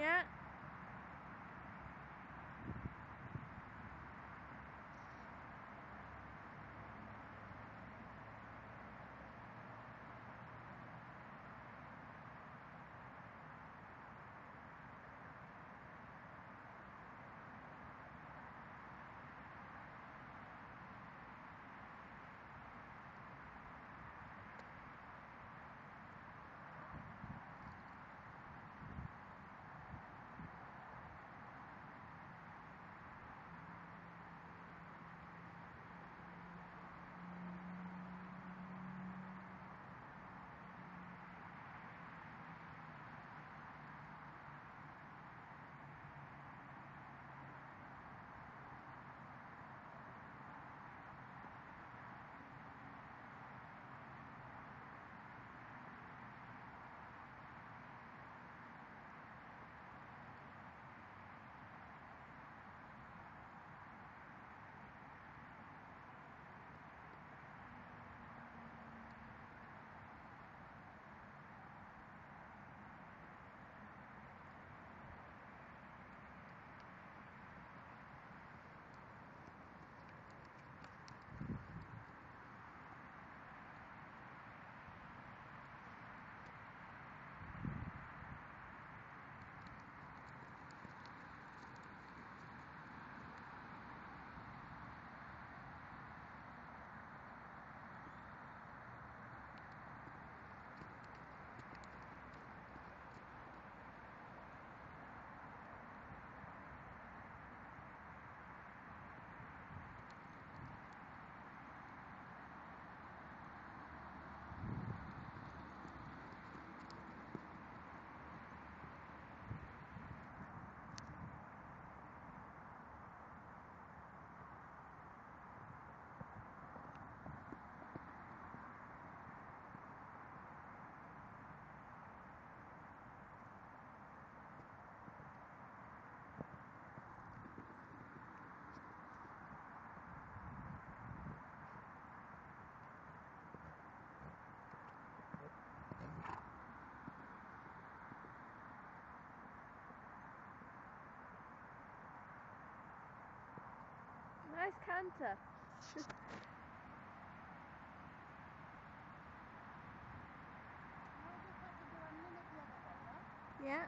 Yeah. Canter. yeah.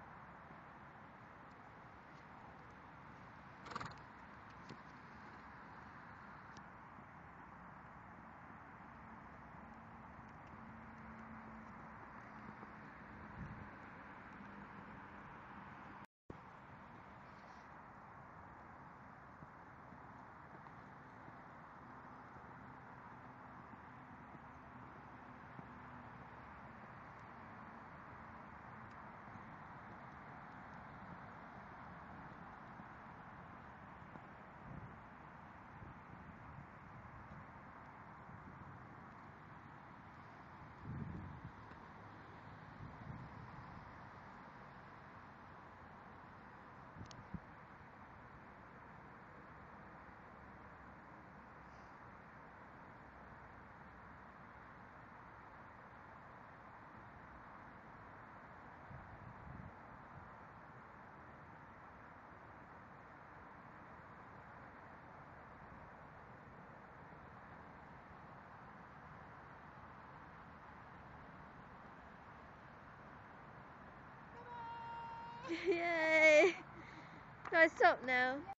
Yay! No, stop now.